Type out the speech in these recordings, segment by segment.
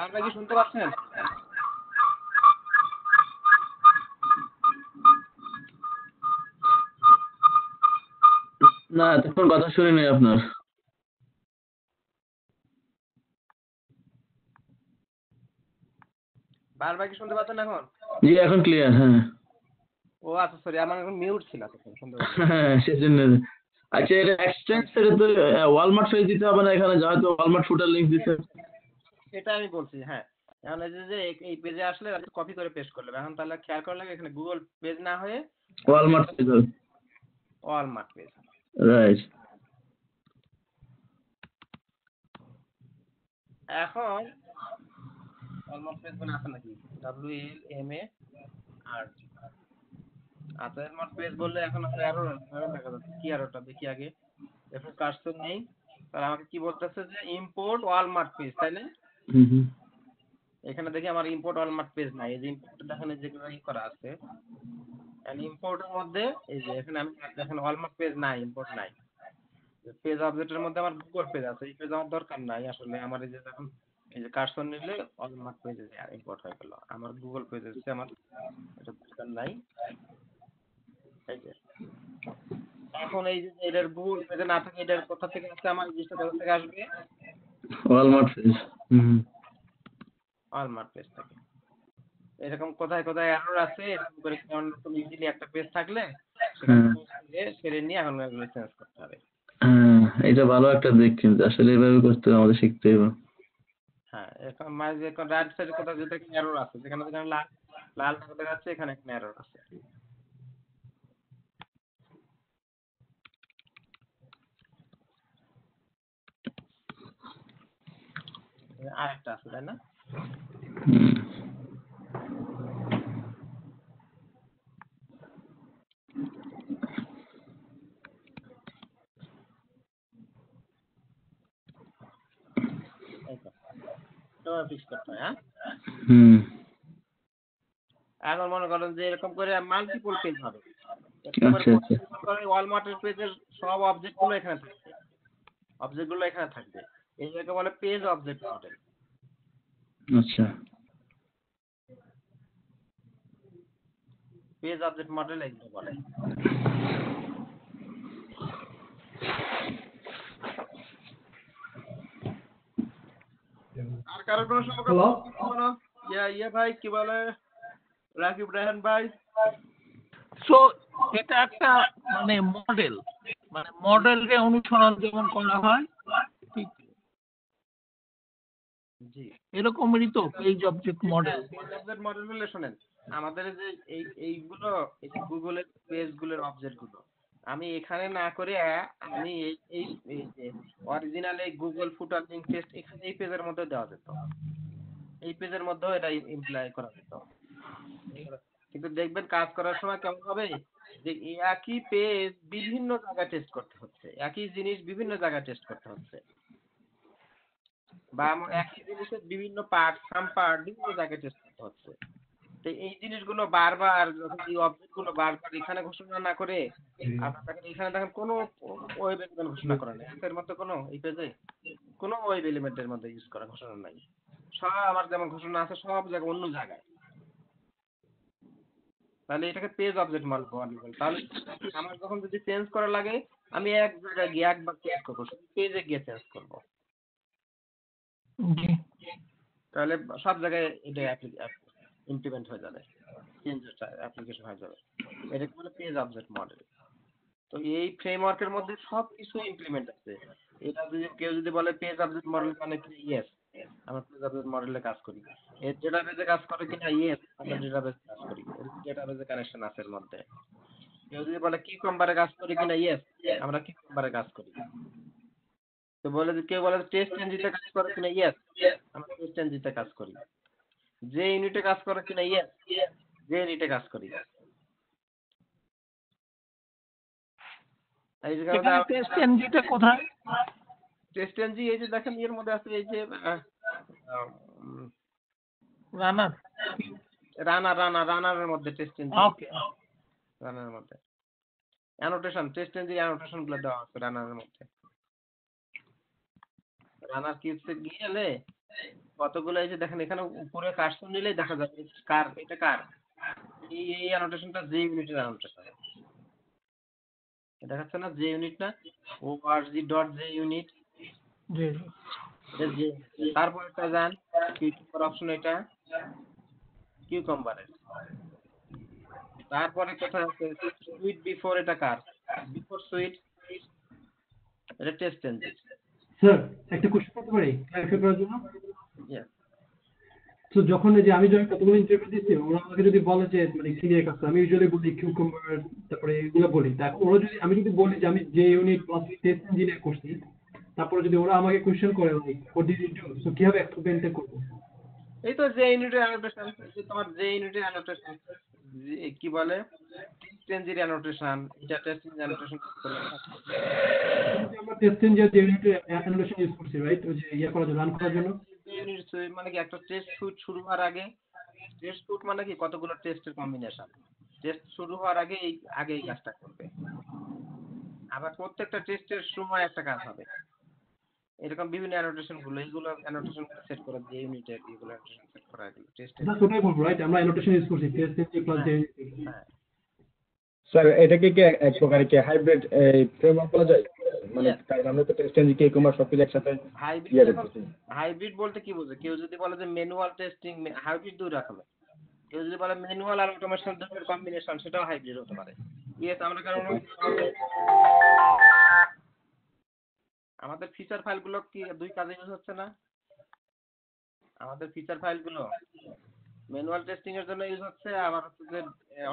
আপনারা কি শুনতে পাচ্ছেন? না এতক্ষণ কথা শুনি নাই আপনার। বারবার কি শুনতে পাচ্ছেন এখন? জি এখন ক্লিয়ার হ্যাঁ। ও আচ্ছা সরি আমার এখন মিউট ছিল শুনতে পাচ্ছি। হ্যাঁ সেজন্য। আচ্ছা এটা এক্সচেঞ্জ এটা তো ওয়ালমার্ট ফেস দিতে হবে না এখানে? যেহেতু ওয়ালমার্ট ফুটার লিঙ্ক দিছে সেটা আমি বলছি হ্যাঁ। এখন এই যে এই- পেজে আসলে কপি করে পেস্ট করলে এখন তাহলে খেয়াল করলে এখানে গুগল পেজ না হয়ে Walmart face Walmart page right এখন ওয়ালমার্ট পেজ মানে আছে নাকি? ডাব্লিউ এল এম এ আর আচ্ছা ওয়ালমার্ট পেজ বললে এখন আমার এরর এরর দেখা যাচ্ছে। কি এররটা দেখি আগে। এখন তো নেই। তাহলে আমাকে কি বলতেছে যে ইম্পোর্ট ওয়ালমার্ট পেজ তাই না? এখানে দেখি আমার ইম্পোর্ট ওয়ালমার্ট পেজ নাই। এই যে ইম্পোর্ট এখানে যেগুলো ই করা আছে। ইম্পোর্টের মধ্যে এই যে এখানে আমি এখানে ওয়ালমার্ট পেজ নাই ইম্পোর্ট নাই। পেজ অবজেক্টের মধ্যে আমার গুগল পেজ আছে, এই পেজ আমার দরকার নাই আসলে। আমার এই যে যখন এই যে কার্সন নিলে ওয়ালমার্ট পেজে ইম্পোর্ট হয়ে গেল। আমার গুগল পেজ হচ্ছে আমার এটা দরকার নাই। এই যে। এখন এই যে এটার গুগল পেজে না থাকে, এটার কোথা থেকে আসছে আমার জিনিসটা থেকে আসবে? ওয়ালমার্ট ফেস হুম। ওয়ালমার্ট পেজ থেকে। এরকম কোথায় কোথায় এরর আছে এরকম করে ইজিলি একটা পেজ থাকলে হ্যাঁ। সেরে নিয়ে এখন এগুলো চেঞ্জ করতে হবে। হ্যাঁ এটা ভালো একটা দিক কিন্তু আসলে এভাবে করতে হবে আমাদের শিখতে হবে। হ্যাঁ এখন মাঝে এখন রাইট সাইডে কোথাও যেটা এরর আছে যেখানে যেখানে লাল লাল দাগ দেখাচ্ছে এখানে একটা এরর আছে। আরেকটা আছে তাই না? করতে হয় হ্যাঁ? হুম। এখন মনে করেন যে এরকম করে মাল্টিপল পেজ হবে। আচ্ছা, আচ্ছা। ওয়ালমার্টের পেজের সব অবজেক্টগুলো এখানে থাকবে। অবজেক্টগুলো এখানে থাকবে। এইটাকে বলে পেজ অবজেক্ট মডেল আচ্ছা। পেজ অবজেক্ট মডেল এগুলো বলে। আর কারও কোনো সমস্যা? ইয়া ইয়া ভাই কি বলে? রাকিব রায়হান ভাই। সো এটা একটা মানে মডেল মানে মডেলকে অনুসরণ যেমন করা হয় ঠিক জি। এরকমই তো page object model object model বলে শোনেন, আমাদের যে এই, এইগুলো, এই গুগলের পেজগুলোর অবজেক্টগুলো, আমি এখানে না করে আমি এই এই অরিজিনাল এই গুগল ফুটার লিঙ্ক টেস্ট এখানে এই পেজের মধ্যে দেওয়া যেত। এই পেজের মধ্যেও এটা ইমপ্লাই করা যেত। কিন্তু দেখবেন কাজ করার সময় কেমন হবে? যে একই পেজ বিভিন্ন জায়গায় টেস্ট করতে হচ্ছে, একই জিনিস বিভিন্ন জায়গায় টেস্ট করতে হচ্ছে। বা আমার একই জিনিসের বিভিন্ন পার্ট সাম পার্ট বিভিন্ন জায়গায় টেস্ট করতে হচ্ছে। তো এই জিনিসগুলো বারবার যখন এই অবজেক্টগুলো বারবার এখানে ঘোষণা না করে আপনার এখানে দেখেন কোনো ওয়েব এলিমেন্ট ঘোষণা করা নেই। এর মধ্যে কোনো, এই পেজে কোনো ওয়েব এলিমেন্টের মধ্যে ইউজ করা ঘোষণা নাই। সব আমার যেমন ঘোষণা আছে, সব জায়গায় অন্য জায়গায়। তাহলে এটাকে পেজ অবজেক্ট মাল বলা। তাহলে আমার যখন যদি চেঞ্জ করা লাগে, আমি এক জায়গায় গিয়ে একবার চেঞ্জ করব, শুধু পেজে গিয়ে চেঞ্জ করব। তাহলে সব জায়গায় এটা ইমপ্লিমেন্ট হয়ে যাবে। অ্যাপ্লিকেশন হয়ে যাবে। এটাকে বলে পেজ অবজেক্ট মডেল তো এই ফ্রেমওয়ার্কের মধ্যে সব কিছু ইমপ্লিমেন্ট আছে। এটা যদি কেউ যদি বলে পেজ অবজেক্ট মডেল মানে কি? ইয়েস আমরা পেজ অবজেক্ট মডেলে কাজ করি। এর ডেটাবেজে কাজ করে কিনা? ইয়েস আমরা ডেটাবেজে কাজ করি। ডেটাবেজে কানেকশন আছে এর মধ্যে। কেউ যদি বলে কি কম্বারে কাজ করি কিনা? ইয়েস আমরা কি কম্বারে কাজ করি। তো বলে যে কেউ বলে টেস্ট এনজিতে কাজ করে কিনা? ইয়েস আমরা টেস্ট এনজিতে কাজ করি। যে ইউনিটে কাজ করে কিনা? ইয়েস যে ইউনিটে কাজ করি। টেস্ট এনজিটা কোথায়? টেস্ট এনজি এই যে দেখেন এর মধ্যে আছে এই যে রানার রানারের মধ্যে টেস্ট এনজি ওকে রানারের মধ্যে। অ্যানোটেশন টেস্ট এনজি অ্যানোটেশনগুলো দেওয়া আছে রানারের মধ্যে। রানার কিটসে গেলে কতগুলো এই যে দেখেন এখানে উপরে কার্সর নিলেই দেখা যাবে কার এটা কার? এই এই অ্যানোটেশনটা যে ইউনিটের অ্যানোটেশন দেখাচ্ছে না যে ইউনিট না? ও আর জি ডট যে ইউনিট জি জি তারপরটা যান কিউকাম্বার অপশন এটা। কিউকাম্বারের তারপরে কোথায় আছে? সুইট বিফোর এটা কার? বিফোর সুইট এটা টেস্ট এনজিন স্যার একটা কোশ্চেন করতে পারি? ক্লারিফাই করার জন্য? তো যখন যে আমি যখন কতগুলো ইন্টারভিউ দিচ্ছি ওরা আমাকে যদি বলে যে মানে কি নিয়ে কাজ আমি ইউজুয়ালি বলি কিউকাম্বার তারপরে এগুলো বলি। তা ওরা যদি আমি যদি বলি যে আমি যে ইউনিট প্লাস টেস্ট ইঞ্জিনিয়ার করছি তারপরে যদি ওরা আমাকে কোশ্চেন করে like what did you do so কীভাবে এক্সপ্লেনটা করব? এই তো যে ইউনিটের অ্যানোটেশন তোমার যে ইউনিটের অ্যানোটেশন কি বলে? টেন্সির অ্যানোটেশন এটা টেস্টিং অ্যানোটেশন আমরা টেস্ট যে অ্যানোটেশন ইউজ করছি রাইট ওই যে ইয়ে করার জন্য রান করার জন্য। মানে কি একটা টেস্ট শুট শুরু হওয়ার আগে টেস্ট শুট মানে কি? কতগুলো টেস্টের কম্বিনেশন টেস্ট শুরু হওয়ার আগে এই আগে এই কাজটা করবে। আবার প্রত্যেকটা টেস্টের সময় একটা কাজ হবে। এরকম বিভিন্ন অ্যানোটেশনগুলো এইগুলো অ্যানোটেশন সেট করা যে ইউনিটের এগুলো অ্যানোটেশন সেট করা এগুলো টেস্টের জাস্ট ওটাই বলব রাইট আমরা অ্যানোটেশন ইউজ করছি টেস্ট প্লাস হ্যাঁ স্যার এটাকে কি এক প্রকারে কি হাইব্রিড এই ফ্রেমওয়ার্ক বলা যায়? মানে. কারণ আমরা তো টেস্ট এনজি কে কুমার সবকিছু একসাথে হাইব্রিড ইয়ে হাইব্রিড বলতে কি বোঝে কেউ যদি বলে যে ম্যানুয়াল টেস্টিং হাইব্রিড দুই রকমের। কেউ যদি বলে ম্যানুয়াল আর অটোমেশন দুটোর কম্বিনেশন সেটাও হাইব্রিড হতে পারে। ইয়েস আমরা কারণ আমাদের ফিচার ফাইলগুলো কি দুই কাজে ইউজ হচ্ছে না? আমাদের ফিচার ফাইলগুলো ম্যানুয়াল টেস্টিং এর জন্য ইউজ হচ্ছে, আবার হচ্ছে যে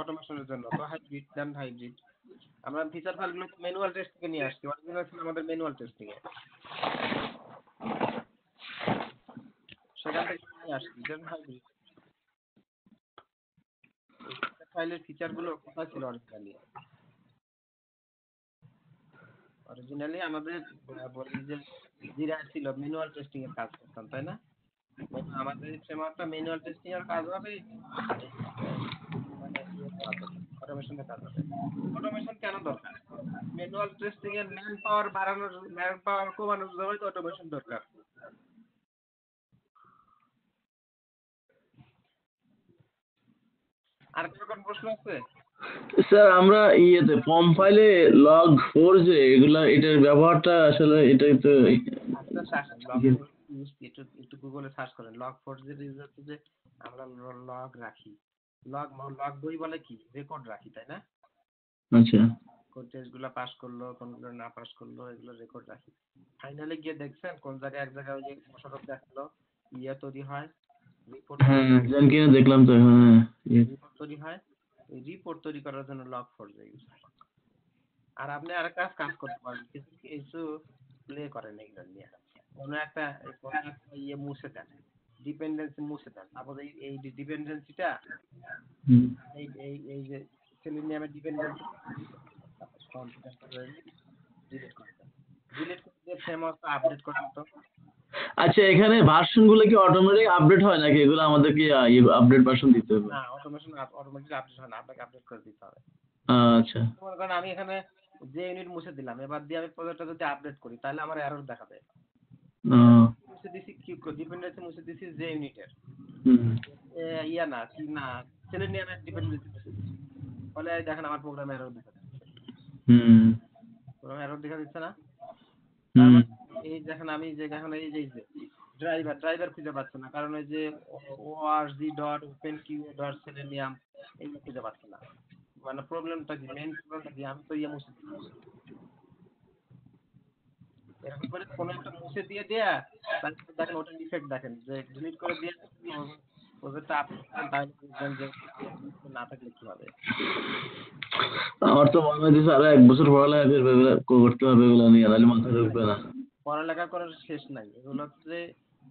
অটোমেশনের জন্য, তো হাইব্রিড দেন হাইব্রিড আমরা ফিচার ফাইলগুলো ম্যানুয়াল টেস্টিং এ নিয়ে আসছি অরিজিনাল ছিল আমাদের ম্যানুয়াল টেস্টিং এ। সেখান থেকে নিয়ে আসছি দেন হাইব্রিড ফাইলের ফিচারগুলো কোথায় ছিল অরিজিনালি অরিজিনালি আমাদের বলি যে জিরা ছিল ম্যানুয়াল টেস্টিং এর কাজ করতাম, তাই না? আমাদের ম্যানুয়াল টেস্টিং এর কাজ হবে মানে অটোমেশনের কাজ হবে অটোমেশন কেন দরকার? ম্যানুয়াল টেস্টিং এর ম্যান পাওয়ার বাড়ানোর ম্যান পাওয়ার কমানোর জন্য তো অটোমেশন দরকার। আর কোনো কোন প্রশ্ন আছে? স্যার আমরা ইয়েতে ফর্ম ফাইলে লগ ফোর যে এগুলা এটার ব্যবহারটা আসলে এটাই তো একটু একটু গুগলে সার্চ করেন। লগ ফোর যে ইউজ হচ্ছে যে আমরা লগ রাখি। লগ লগ বই বলে কি? রেকর্ড রাখি তাই না? আচ্ছা। কোন টেস্টগুলো পাস করল কোনগুলো না পাস করল এগুলো রেকর্ড রাখি। ফাইনালে গিয়ে দেখছেন কোন জায়গায় এক জায়গায় ওই যে মোশারফ দেখাল ইয়ে তৈরি হয় রিপোর্ট হ্যাঁ দেখলাম তো হ্যাঁ। রিপোর্ট তৈরি হয় এই তৈরি করার জন্য লগ ফোর ইউজ হয়। আর আপনি আর কাজ কাজ করতে পারেন। কিছু কিছু প্লে করেন এগুলো নিয়ে। কোনো একটা কোনো একটা ইয়ে মুছে দেন ডিপেন্ডেন্সি মুছে দেন। তারপরে এই এই ডিপেন্ডেন্সিটা হুম। এই এই এই যে করেন তো আচ্ছা এখানে ভার্সনগুলো কি অটোমেটিক আপডেট হয় নাকি? এগুলো আমাদেরকে আপডেট ভার্সন দিতে হবে। না অটোমেশন অটোমেটিক আপডেট হয় না আপনাকে আপডেট করে দিতে হবে। আচ্ছা। করেন আমি এখানে যে ইউনিট মুছে দিলাম এবার দিয়ে আমি প্রজেক্টটা যদি আপডেট করি তাহলে আমার এরর দেখাবে ও, কি ডিপেন্ডেন্সি মুছে দিছি ইউনিটের ইয়া না কি না সেলেনিয়ামের ডিপেন্ডেন্সি ফলে এই দেখেন আমার প্রোগ্রামে এরর দেখা হুম। প্রোগ্রামে এরর দেখা দিচ্ছে না? এই দেখেন আমি যে এখন এই যে ড্রাইভার ড্রাইভার খুঁজে পাচ্ছে না। কারণ ওই যে O R G dot open Q dot Selenium এইগুলো খুঁজে পাচ্ছে না। মানে প্রবলেমটা কি মেইন প্রবলেমটা কি? আমি তো ইয়ে মুছে দিচ্ছি এরকম করে কোনো একটা মুছে দিয়ে দেয়া তারপর দেখেন ওটা ইফেক্ট দেখেন যে ডিলিট করে দিয়ে প্রজেক্টটা বুঝবেন যে না থাকলে কি হবে? আমার তো মনে আরও এক বছর পড়ালেখা করতে হবে এগুলো নিয়ে মাথা ঢুকবে না। পড়ালেখা করার শেষ নাই এগুলো হচ্ছে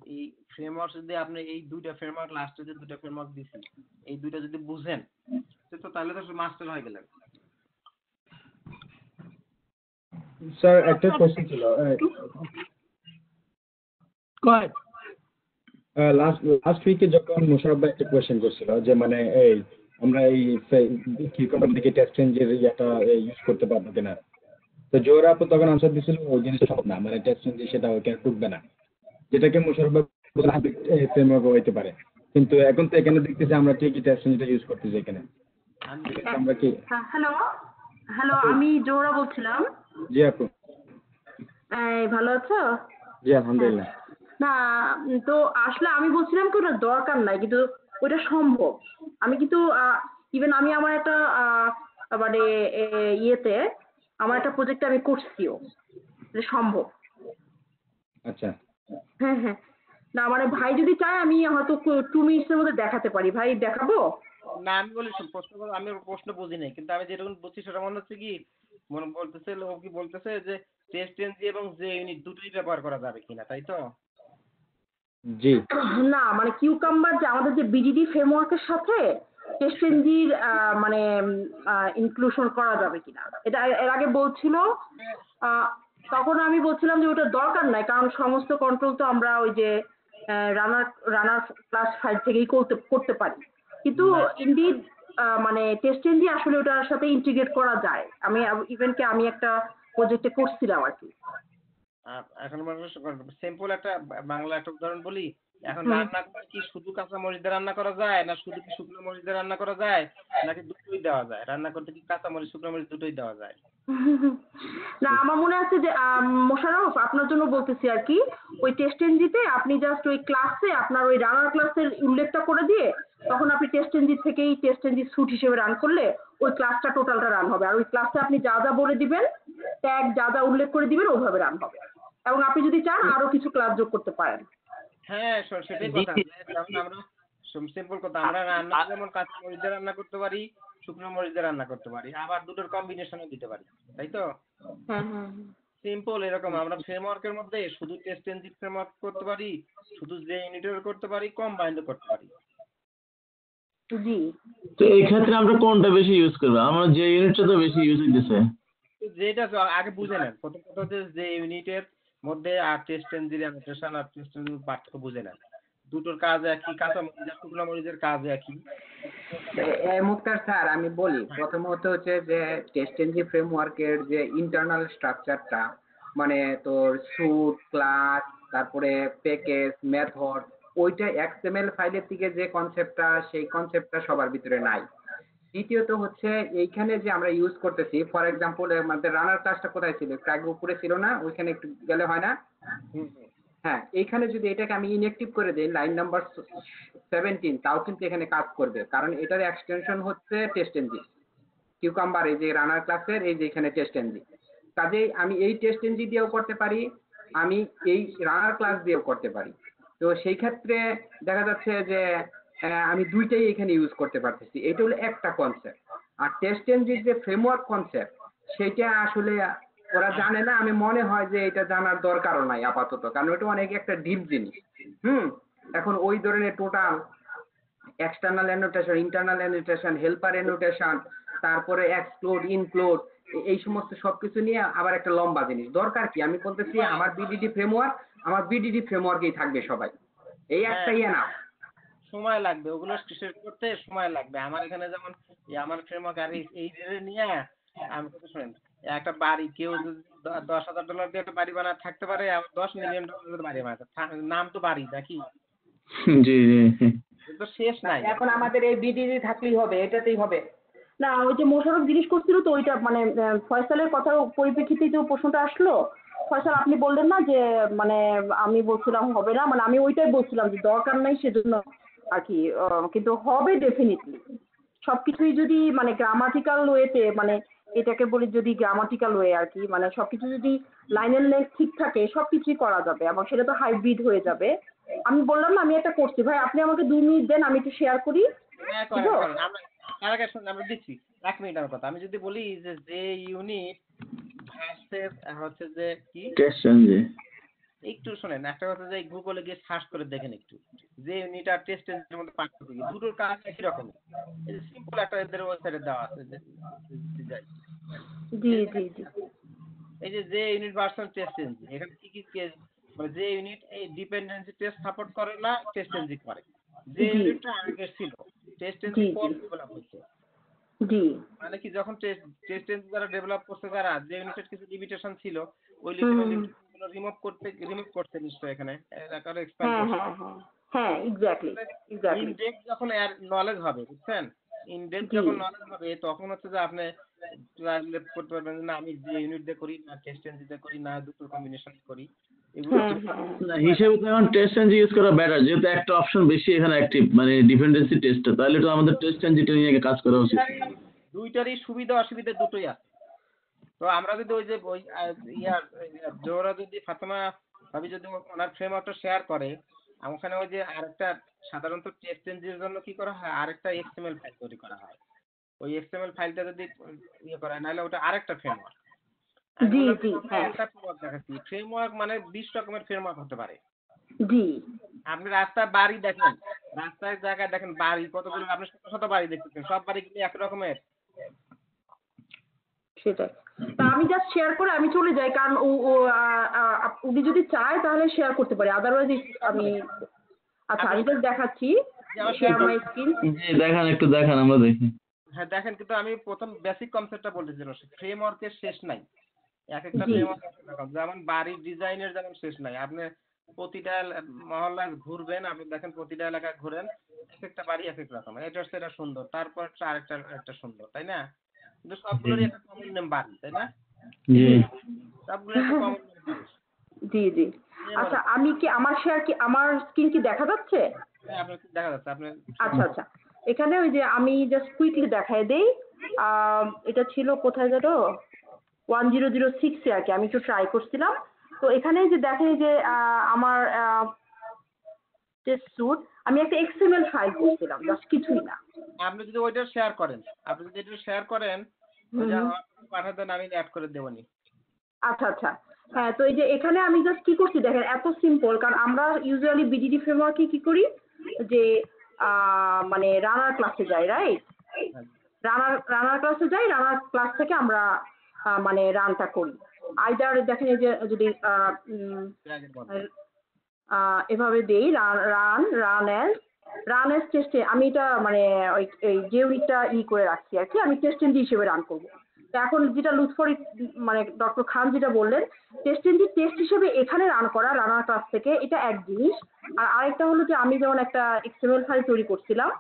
এই ফ্রেমওয়ার্ক যদি আপনি এই দুইটা ফ্রেমওয়ার্ক লাস্টে যে দুইটা ফ্রেমওয়ার্ক দিছি এই দুইটা যদি বুঝেন তো তাহলে তো মাস্টার হয়ে গেলেন। স্যার একটা কোশ্চেন ছিল কয় লাস্ট লাস্ট উইকে যখন মুশারফ ভাই একটা কোয়েশ্চেন করছিল যে মানে এই আমরা এই কিউকাম্বার দিকে টেস্ট এনজির ইয়েটা ইউজ করতে পারব কিনা? তো জোহরা আপু তখন আনসার দিছিল ওই জিনিসটা সম্ভব না মানে টেস্ট এনজি সেটা ওইখানে ঢুকবে না। যেটাকে মুশারফ ভাই ফ্রেমওয়ার্ক হইতে পারে। কিন্তু এখন তো এখানে দেখতেছি আমরা ঠিকই টেস্ট ইঞ্জিনটা ইউজ করতেছি এখানে। আমি আমরা কি হ্যাঁ হ্যালো হ্যালো আমি জোহরা বলছিলাম। জি আপু। এই ভালো আছো? জি আলহামদুলিল্লাহ। না তো আসলে আমি বলছিলাম কি ওটা দরকার নাই কিন্তু ওটা সম্ভব। আমি কিন্তু ইভেন আমি আমার একটা মানে ইয়েতে আমার একটা প্রজেক্ট আমি করছিও সম্ভব। আচ্ছা। হ্যাঁ হ্যাঁ। না মানে ভাই যদি চায় আমি হয়তো টু মিনিটসের মধ্যে দেখাতে পারি। ভাই দেখাবো? না আমি বলি শোন, প্রশ্ন করো, আমি প্রশ্ন বুঝি নাই কিন্তু আমি যেরকম বুঝছি সেটা মনে হচ্ছে কি মনে বলতেছে ও কি বলতেছে যে টেস্ট এনজি এবং যে ইউনিট দুটোই ব্যবহার করা যাবে কিনা তাই তো? জি। না মানে কিউকাম্বার যে আমাদের যে বিডিডি ফ্রেমওয়ার্কের সাথে টেস্টেনজির মানে ইনক্লুশন করা যাবে কিনা। এটা এর- আগে বলছিল আহ, তখন আমি বলছিলাম যে ওটা দরকার নাই কারণ সমস্ত কন্ট্রোল তো আমরা ওই যে রানার রানার ক্লাস ফাইভ থেকেই করতে করতে পারি। কিন্তু ইন্ডিড মানে টেস্টেনজি আসলে ওটার সাথে ইন্টিগ্রেট করা যায়। আমি ইভেন্টকে আমি একটা প্রজেক্টে করছিলাম আর কি। এখন সিম্পল একটা বাংলা একটা উদাহরণ বলি। এখন রান্না করে কি শুধু কাঁচা মরিচ দিয়ে রান্না করা যায় না শুধু কি শুকনো মরিচ দিয়ে রান্না করা যায় নাকি দুটোই দেওয়া যায়? রান্না করতে কি কাঁচা মরিচ শুকনো মরিচ দুটোই দেওয়া যায়? না আমার মনে আছে যে আম, মোশাররফ আপনার জন্য বলতেছি আর কি ওই টেস্ট এনজিতে আপনি জাস্ট ওই ক্লাসে আপনার ওই রানার ক্লাসের উল্লেখটা করে দিয়ে তখন আপনি টেস্ট এনজি থেকেই টেস্ট এনজি স্যুট হিসেবে রান করলে ওই ক্লাসটা টোটালটা রান হবে। আর ওই ক্লাসে আপনি যা যা বলে দিবেন ট্যাগ যা যা উল্লেখ করে দিবেন ওইভাবে রান হবে। এবং আপনি যদি চান আরও কিছু ক্লাস যোগ করতে পারেন। হ্যাঁ সেটাই কথা। আমরা সিম্পল কথা আমরা রান্না যেমন কাঁচা মরিচ রান্না করতে পারি শুকনো মরিচ দিয়ে রান্না করতে পারি আবার দুটোর কম্বিনেশনও দিতে পারি তাই তো? হ্যাঁ হ্যাঁ সিম্পল এরকম আমরা ফ্রেমওয়ার্কের মধ্যে শুধু টেস্ট এনজিন ফ্রেমওয়ার্ক করতে পারি শুধু যে ইউনিটের করতে পারি কম্বাইন্ডও করতে পারি। জি। তো এই ক্ষেত্রে আমরা কোনটা বেশি ইউজ করব? আমার যে ইউনিটটা তো বেশি ইউজ হইতেছে। যেটা আগে বুঝে নেন প্রথম কথা হচ্ছে যে ইউনিটের মধ্যে আর টেস্ট এনজিন অ্যানোটেশন আর টেস্ট এনজিন পার্থক্য বুঝে নেন। দুটোর কাজ একই কাঁচা মরিচ আর শুকনো মরিচের কাজ একই। এ মুক্তার স্যার আমি বলি প্রথমত হচ্ছে যে টেস্ট এনজি ফ্রেমওয়ার্কের যে ইন্টারনাল স্ট্রাকচারটা মানে তোর স্যুট ক্লাস তারপরে প্যাকেজ মেথড ওইটা এক্সএমএল ফাইলের থেকে যে কনসেপ্টটা সেই কনসেপ্টটা সবার ভিতরে নাই। দ্বিতীয়ত হচ্ছে এইখানে যে আমরা ইউজ করতেছি ফর এক্সাম্পল আমাদের রানার ক্লাসটা কোথায় ছিল? আগে উপরে ছিল না? ওইখানে একটু গেলে হয় না। হ্যাঁ এইখানে যদি এটাকে আমি ইনঅ্যাক্টিভ করে দিই লাইন নাম্বার সেভেন্টিন তাও কিন্তু এখানে কাজ করবে। কারণ এটার এক্সটেনশন হচ্ছে টেস্ট এনজি কিউকাম্বার এই যে রানার ক্লাসের এই যে এখানে টেস্ট এনজি কাজেই আমি এই টেস্ট এনজি দিয়েও করতে পারি, আমি এই রানার ক্লাস দিয়েও করতে পারি। তো সেই ক্ষেত্রে দেখা যাচ্ছে যে আমি দুইটাই এখানে ইউজ করতে পারতেছি। এটা হলো একটা কনসেপ্ট আর টেস্ট এনজির যে ফ্রেমওয়ার্ক কনসেপ্ট সেটা আসলে ওরা জানে না আমি মনে হয় যে এটা জানার দরকারও নাই আপাতত। কারণ ওটা অনেক একটা ডিপ জিনিস। হুম? এখন ওই ধরনের total external annotation internal annotation helper annotation তারপরে এক্সক্লুড ইনক্লুড এই সমস্ত সবকিছু নিয়ে আবার একটা লম্বা জিনিস। দরকার কি? আমি বলতেছি আমার বিডিডি ফ্রেমওয়ার্ক আমার বিডিডি ফ্রেমওয়ার্কেই থাকবে সবাই। এই একটাই না সময় লাগবে ওগুলো শেষ করতে সময় লাগবে। আমার এখানে যেমন এই আমার ফ্রেমওয়ার্ক আর এই- নিয়ে আমি শুনেন একটা বাড়ি কেউ যদি দশ হাজার ডলার দিয়ে একটা বাড়ি বানায় থাকতে পারে আবার দশ মিলিয়ন ডলারের বাড়ি বানাতে থা- নাম তো বাড়ি নাকি? জি জি তো শেষ নাই। এখন আমাদের এই বিডিডি থাকলেই হবে এটাতেই হবে। না ওই যে মোশাররফ জিজ্ঞেস করছিল তো ওইটা মানে ফয়সালের কথার পরিপ্রেক্ষিতে যে প্রশ্নটা আসলো। ফয়সাল আপনি বললেন না যে মানে আমি বলছিলাম হবে না মানে আমি ওইটাই বলছিলাম যে দরকার নাই সেজন্য আর কি কিন্তু হবে ডেফিনেটলি সবকিছুই যদি মানে গ্রামাটিক্যাল ওয়েতে মানে এটাকে বলি যদি গ্রামাটিক্যাল ওয়ে আর কি মানে সবকিছু যদি লাইনের লেন্থ ঠিক থাকে সবকিছুই করা যাবে এবং সেটা তো হাইব্রিড হয়ে যাবে। আমি বললাম না আমি একটা করছি। ভাই আপনি আমাকে দুই মিনিট দেন আমি একটু শেয়ার করি। হ্যাঁ আমরা তার আগে শুনুন আমরা দিচ্ছি। এক মিনিট আমার কথা। আমি যদি বলি যে যে ইউনিট ভার্সেস হচ্ছে যে কি? টেস্ট একটু শোনেন একটা কথা যে গুগলে গিয়ে সার্চ করে দেখেন একটু। যে ইউনিট আর টেস্ট এর মধ্যে পার্থক্য কি? দুটোর কাজ একই রকম। সিম্পল একটা এদের ওয়েবসাইটে দেওয়া আছে জি জি জি। এই যে যে ইউনিট ভার্সন টেস্ট এনজি এখানে কি কি মানে যে ইউনিট এই ডিপেন্ডেন্সি টেস্ট সাপোর্ট করে না টেস্ট এনজি করে? যে। ইউনিটটা আগে ছিল টেস্ট এনজি জি, জি। পরে ডেভেলপ হচ্ছে। জি। মানে কি যখন টেস্ট টেস্ট যারা ডেভেলপ করছে যারা যে ইউনিটের কিছু লিমিটেশন ছিল ওই হুম। লিমিটেশন রিমুভ করতে রিমুভ করতে নিশ্চয় এখানে। এলাকার এক্সপ্যান্ড হ্যাঁ হ্যাঁ হ্যাঁ এক্স্যাক্টলি এক্স্যাক্টলি ইনডেক্স যখন নলেজ হবে বুঝছেন? ইনডেক্স। যখন নলেজ হবে তখন হচ্ছে যে আপনি ট্রায়ালেট করতে পারবেন না আমি যে ইউনিট দিয়ে করি না টেস্ট দিয়ে করি না দুটো কম্বিনেশন করি এগুলো হ্যাঁ হ্যাঁ। হিসেবে তো এখন টেস্ট এনজি ইউজ করা বেটার যেহেতু একটা অপশন বেশি এখানে অ্যাক্টিভ মানে ডিপেন্ডেন্সি টেস্টটা তাহলে তো আমাদের টেস্ট এনজিটা নিয়ে কাজ করা উচিত। দুইটারই সুবিধা অসুবিধা দুটোই আছে। তো আমরা যদি ওই যে ওই ইয়ার জোহরা যদি ফাতেমা ভাবি যদি ওনার ফ্রেম ফ্রেমওয়ার্কটা শেয়ার করে ওখানে ওই যে আরেকটা সাধারণত টেস্ট এনজির জন্য কি করা হয়? আরেকটা এক্সএমএল ফাইল তৈরি করা হয়। ওই এক্সএমএল ফাইলটা যদি ইয়ে করা নাহলে ওটা আরেকটা ফ্রেমওয়ার্ক জি, জি, হ্যাঁ। ফ্রেমওয়ার্ক দেখাচ্ছি। ফ্রেমওয়ার্ক মানে বিশ রকমের ফ্রেমওয়ার্ক হতে পারে। জি। আপনি রাস্তায় বাড়ি দেখেন। রাস্তায় জায়গায় দেখেন বাড়ি কতগুলো আপনি শত শত বাড়ি দেখতেছেন সব বাড়ি কিন্তু এক রকমের? সেটাই। তা আমি জাস্ট শেয়ার করে আমি চলে যাই কারণ ও ও উনি যদি চায় তাহলে শেয়ার করতে পারে। আদারওয়াইজ আমি আচ্ছা আমি জাস্ট দেখাচ্ছি শেয়ার মাই স্ক্রিন জি দেখান একটু দেখান আমরা দেখি। হ্যাঁ দেখেন কিন্তু আমি প্রথম বেসিক কনসেপ্টটা বলতেছিলাম ফ্রেমওয়ার্কের শেষ নাই। এক একটা। ফ্রেমওয়ার্ক যেমন বাড়ির ডিজাইনের যেমন শেষ নাই। আপনি প্রতিটা মহল্লায় ঘুরবেন আপনি দেখেন প্রতিটা এলাকায় ঘুরেন এক একটা বাড়ি এক এক রকম। এটা হচ্ছে এটা সুন্দর। তারপর আরেকটা একটা সুন্দর তাই না? কিন্তু সবগুলোরই একটা কমন নেম বাড়ি তাই না? জি। সবগুলোর একটা কমন নেম জি জি। আচ্ছা আমি কি আমার শেয়ার কি আমার স্ক্রিন কি দেখা যাচ্ছে? হ্যাঁ আপনার দেখা যাচ্ছে আপনি আচ্ছা আচ্ছা। এখানে ওই যে আমি জাস্ট কুইকলি দেখাই দেই। আহ, এটা ছিল কোথায় যেন? ওয়ান জিরো জিরো সিক্সে আর কি আমি একটু ট্রাই করছিলাম। তো এখানে যে দেখেন যে আহ, আমার টেস্ট স্যুট আমি একটা এক্সএমএল ফাইল করছিলাম জাস্ট কিছুই না। আপনি যদি ওইটা শেয়ার করেন আপনি যদি এটা শেয়ার করেন হুম হুম। পাঠাতে দেন আমি অ্যাড করে দেবনি আচ্ছা আচ্ছা। হ্যাঁ তো এই যে এখানে আমি জাস্ট কি করছি দেখেন এত সিম্পল কারণ আমরা ইউজুয়ালি বিডিডি ফ্রেমওয়ার্কে কি করি? যে মানে রানার ক্লাসে যাই রাইট রানার রানার ক্লাসে যাই রানার ক্লাস থেকে আমরা মানে রানটা করি। আইদার দেখেন এই যে যদি এভাবে দেই run run run as run as টেস্টে আমি এটা মানে ওই, এই যে উইকটা ই করে রাখছি আর কি, আমি টেস্ট হিসেবে রান করব। তো এখন যেটা লুৎফর মানে ডক্টর খান যেটা বললেন টেস্ট টেস্ট হিসেবে এখানে রান করা রানার ক্লাস থেকে, এটা এক জিনিস। আর আরেকটা হলো যে আমি যেমন একটা এক্সএমএল ফাইল তৈরি করছিলাম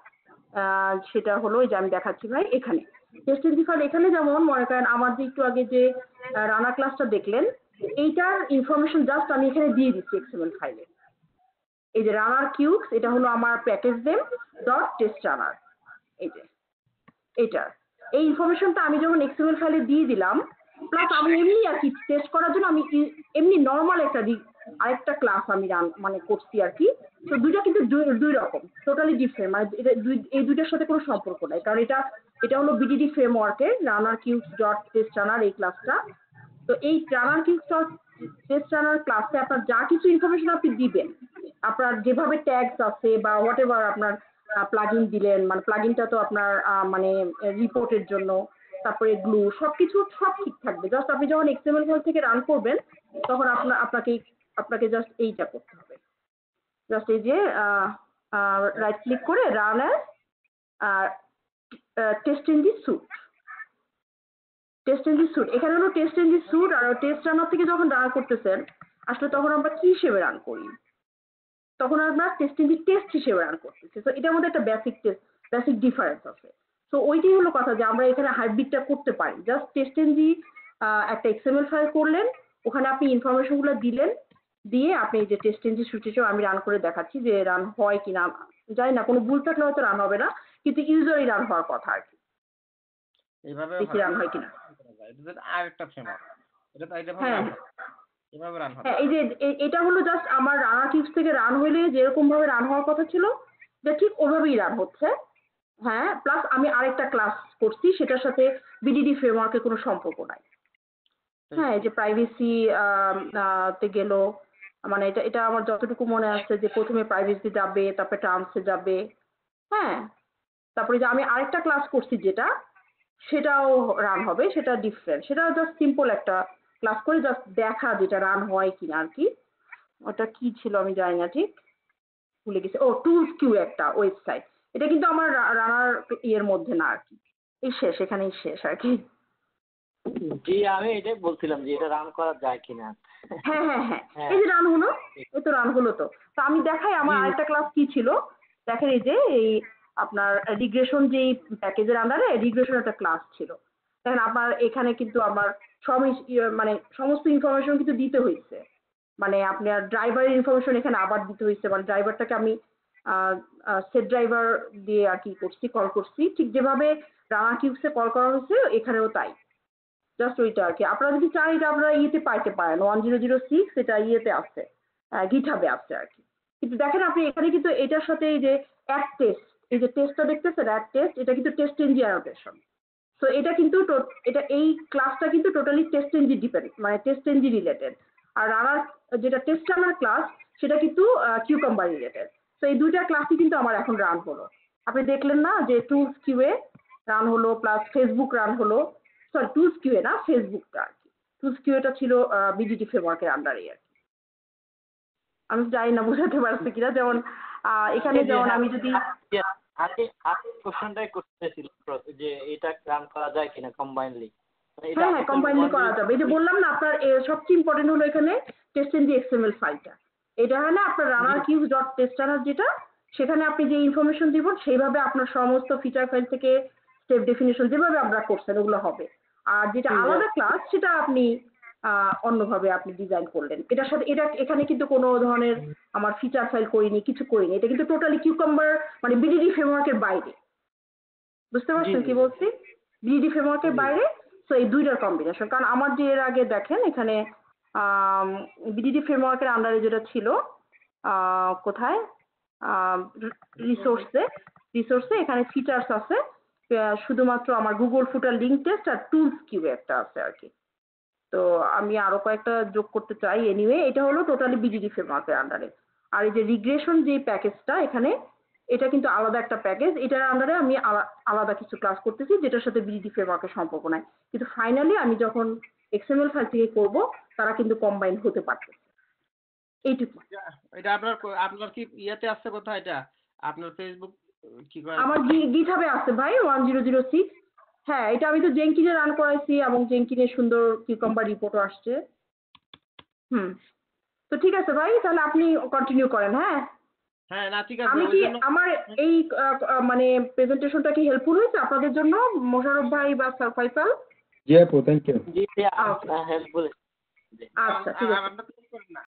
সেটা হলো যে আমি দেখাচ্ছি ভাই, এখানে। টেস্ট ফাইল এখানে যেমন মনে করেন আমার যে একটু আগে যে রানা ক্লাসটা দেখলেন, এইটার ইনফরমেশন জাস্ট আমি এখানে দিয়ে দিচ্ছি এক্সএমএল ফাইলে এই যে রানার কিউবস এটা হলো আমার package name dot test runner এই যে এইটার এই ইনফরমেশনটা আমি যখন এক্সএমএল ফাইলে দিয়ে দিলাম প্লাস আমি এমনি আর কি টেস্ট করার জন্য আমি এমনি নর্মাল একটা আরেকটা ক্লাস আমি রান মানে করছি আর কি। তো দুইটা কিন্তু দুই রকম টোটালি ডিফারেন্ট মানে এটা দুই এই দুইটার সাথে কোনো সম্পর্ক নাই। কারণ এটা এটা হলো BDD ফ্রেমওয়ার্কের runner cubes dot test runner এই ক্লাসটা তো এই runner cubes dot test runner ক্লাসে আপনার যা কিছু ইনফরমেশন আপনি দিবেন, আপনার যেভাবে ট্যাগস আছে বা হোয়াট এভার আপনার প্লাগইন দিলেন মানে প্লাগইনটা তো আপনার মানে রিপোর্টের জন্য, তারপরে গ্লু সব কিছু সব ঠিক থাকবে। জাস্ট আপনি যখন এক্সএমএল ফাইল থেকে রান করবেন, তখন আপনার আপনাকে আপনাকে জাস্ট এইটা করতে হবে। জাস্ট এই যে রাইট ক্লিক করে run as test in the suite test the suite এখানে হলো টেস্ট দি স্যুট আর টেস্ট রানার থেকে যখন রান করতেছেন, আসলে তখন আমরা কি হিসেবে রান করি? তখন আমরা টেস্ট দি টেস্ট হিসেবে রান করতেছি। তো এটার মধ্যে একটা বেসিক টেস্ট বেসিক ডিফারেন্স আছে। তো ওইটাই হলো কথা যে আমরা এখানে হাইব্রিডটা করতে পারি। জাস্ট টেস্ট দি একটা এক্সএমএল ফাইল করলেন, ওখানে আপনি ইনফরমেশনগুলো দিলেন, দিয়ে আপনি যে টেস্ট ইন দি সুটিটাও আমি রান করে দেখাচ্ছি যে রান হয় কি না জানি না, কোনো ভুল থাকলে হয়তো রান হবে না, কিন্তু ইউজারই রান হওয়ার কথা আর কি। এইভাবে রান হয় কিনা? এটা আর একটা ফ্রেমওয়ার্ক এটা তো এইভাবে হ্যাঁ। রান। এভাবে রান হবে হ্যাঁ এই যে এটা হলো জাস্ট আমার রানার টিপস থেকে রান হইলে যেরকম ভাবে রান হওয়ার কথা ছিল যে ঠিক ওভাবেই রান হচ্ছে। হ্যাঁ প্লাস আমি আরেকটা ক্লাস করছি সেটার সাথে বিডিডি ফ্রেমওয়ার্কের কোনো সম্পর্ক নাই। হ্যাঁ এই যে প্রাইভেসি তে গেল মানে এটা এটা আমার যতটুকু মনে আছে যে প্রথমে প্রাইভেসি যাবে তারপরে টার্মসে যাবে। হ্যাঁ তারপরে যে আমি আরেকটা ক্লাস করছি যেটা সেটাও রান হবে সেটা ডিফারেন্ট সেটা জাস্ট সিম্পল একটা ক্লাস করে জাস্ট দেখা যেটা রান হয় কিনা আর কি। ওটা কি ছিল আমি জানি না ঠিক? ভুলে গেছি। ও টুলস কিউ একটা ওয়েবসাইট এটা কিন্তু আমার রানার ইয়ের মধ্যে না আর কি। এই শেষ এখানেই শেষ আর কি। জি আমি এটাই বলছিলাম যে এটা রান করা যায় কিনা। হ্যাঁ হ্যাঁ হ্যাঁ। হ্যাঁ। এই যে রান হলো এই তো রান হলো তো। তো আমি দেখাই আমার আরেকটা ক্লাস কি ছিল? দেখেন এই যে এই আপনার রিগ্রেশন যেই প্যাকেজের আন্ডারে রিগ্রেশন একটা ক্লাস ছিল। দেখেন আপনার এখানে কিন্তু আমার সব ইয়ে মানে সমস্ত ইনফরমেশন কিন্তু দিতে হয়েছে মানে আপনার ড্রাইভারের ইনফরমেশন এখানে আবার দিতে হয়েছে মানে ড্রাইভারটাকে আমি সেট ড্রাইভার দিয়ে আর কি করছি কল করছি। ঠিক যেভাবে রানা কিউবসে কল করা হয়েছে এখানেও তাই। জাস্ট ওইটা আর কি। আপনারা যদি চান, এটা আপনারা ইয়েতে পাইতে পারেন। ওয়ান জিরো জিরো সিক্স এটা ইয়েতে আছে। গিঠাবে আছে আর কি। কিন্তু দেখেন আপনি এখানে কিন্তু এটার সাথে এই যে অ্যাড টেস্ট এই যে টেস্টটা দেখতেছেন অ্যাড টেস্ট এটা কিন্তু টেস্ট এনজি অ্যানোটেশন সো এটা কিন্তু এটা এই ক্লাসটা কিন্তু টোটালি টেস্ট এনজি ডিপেন্ড মানে টেস্ট এনজি রিলেটেড আর রানার যেটা টেস্ট রানার ক্লাস সেটা কিন্তু কিউকাম্বার রিলেটেড তো এই দুইটা ক্লাসই কিন্তু আমার এখন রান হলো। আপনি দেখলেন না যে টুলস কিউএ রান হলো প্লাস ফেসবুক রান হলো? সরি টুলস কিউএ না ফেসবুকটা আর কি। টুলস কিউএটা ছিল বিজিটি ফ্রেমওয়ার্কের আন্ডারে আর কি। আমি জানি না বোঝাতে পারছি কিনা, যেমন এখানে যেমন আমি যদি আগে আগে কোশ্চেনটাই করতে ছিল যে এটা রান করা যায় কিনা কম্বাইনলি হ্যাঁ হ্যাঁ কম্বাইনলি করা যাবে। এই যে বললাম না আপনার সবচেয়ে ইম্পর্টেন্ট হলো এখানে টেস্ট এন জি এক্সএমএল ফাইলটা এটা হয় না আপনার রানার কিউজ ডট টেস্ট রানার যেটা সেখানে আপনি যে ইনফরমেশন দিবেন সেইভাবে আপনার সমস্ত ফিচার ফাইল থেকে স্টেপ ডেফিনেশন যেভাবে আপনারা করছেন ওগুলো হবে। আর যেটা আলাদা ক্লাস সেটা আপনি অন্যভাবে আপনি ডিজাইন করলেন। এটার সাথে এটা এখানে কিন্তু কোনো ধরনের আমার ফিচার ফাইল করিনি কিছু করিনি। এটা কিন্তু টোটালি কিউকাম্বার মানে বিডিডি ফ্রেমওয়ার্কের বাইরে। বুঝতে পারছেন কি বলছি? বিডিডি ফ্রেমওয়ার্কের বাইরে তো এই দুইটার কম্বিনেশন কারণ আমার যে এর আগে দেখেন এখানে বিডিডি ফ্রেমওয়ার্কের আন্ডারে যেটা ছিল কোথায়? রিসোর্সে রিসোর্সে এখানে ফিচার্স আছে। শুধুমাত্র আমার গুগল ফুটার লিঙ্ক টেস্ট আর টুলস কিউ একটা আছে আর কি। তো আমি আরও কয়েকটা যোগ করতে চাই এনিওয়ে এটা হলো টোটালি বিডিডি ফ্রেমওয়ার্কের আন্ডারে আর এই যে রিগ্রেশন যে প্যাকেজটা এখানে এটা কিন্তু আলাদা একটা প্যাকেজ এটার আন্ডারে আমি আলা- আলাদা কিছু ক্লাস করতেছি যেটার সাথে বিডিডি ফ্রেমওয়ার্কের সম্পর্ক নাই। কিন্তু ফাইনালি আমি যখন এক্সএমএল ফাইল থেকে করব তারা কিন্তু কম্বাইন হতে পারতেছে এইটুকু। এটা আপনার আপনার কি ইয়েতে আসছে কোথায় এটা? আপনার ফেসবুক কি আমার গিঠাবে আছে ভাই ওয়ান জিরো জিরো সিক্স হ্যাঁ এটা আমি তো জেঙ্কিনে রান করাইছি এবং জেঙ্কিনে সুন্দর কিউকাম্বার রিপোর্টও আসছে। হুম। তো ঠিক আছে ভাই তাহলে আপনি কন্টিনিউ করেন হ্যাঁ? হ্যাঁ না ঠিক আছে আমি কি আমার এই মানে প্রেজেন্টেশনটা কি হেল্পফুল হয়েছে আপনাদের জন্য মোশাররফ ভাই বা স্যার ফয়সাল জি আপু থ্যাংক ইউ জি হেল্পফুল আচ্ছা ঠিক আছে।